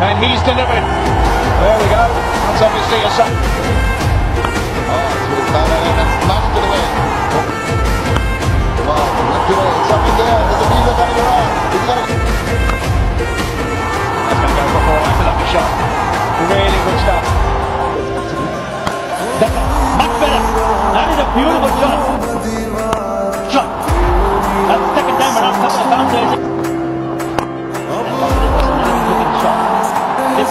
And he's delivered. There we go. That's obviously a. Oh, and it away. It up there. There's a coming around. He's got it. That's going to go for a shot. Really good stuff. That's much better. That is a beautiful. Shot.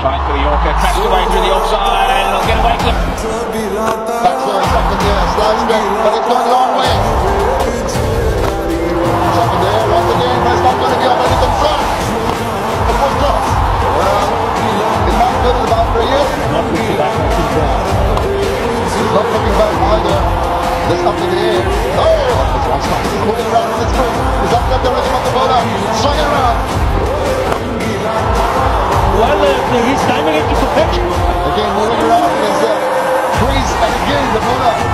Trying for the Yorker, crashed away through the offside. He'll get away. That's where it's up in there. Slides back, but it's going a long way. Up there once again, but it's not going to be and it comes front. The full drop. Well, it's not good in about three years. Not looking back, not looking back either. This up in the air. Oh, while he's timing it to perfection. Again, moving around is uh, Priest, and again, the Mona.